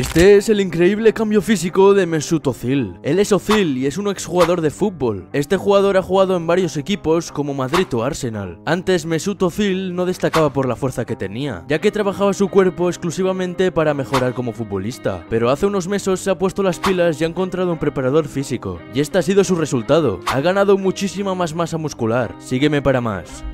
Este es el increíble cambio físico de Mesut Özil. Él es Özil y es un exjugador de fútbol. Este jugador ha jugado en varios equipos como Madrid o Arsenal. Antes Mesut Özil no destacaba por la fuerza que tenía, ya que trabajaba su cuerpo exclusivamente para mejorar como futbolista. Pero hace unos meses se ha puesto las pilas y ha encontrado un preparador físico. Y este ha sido su resultado. Ha ganado muchísima más masa muscular. Sígueme para más.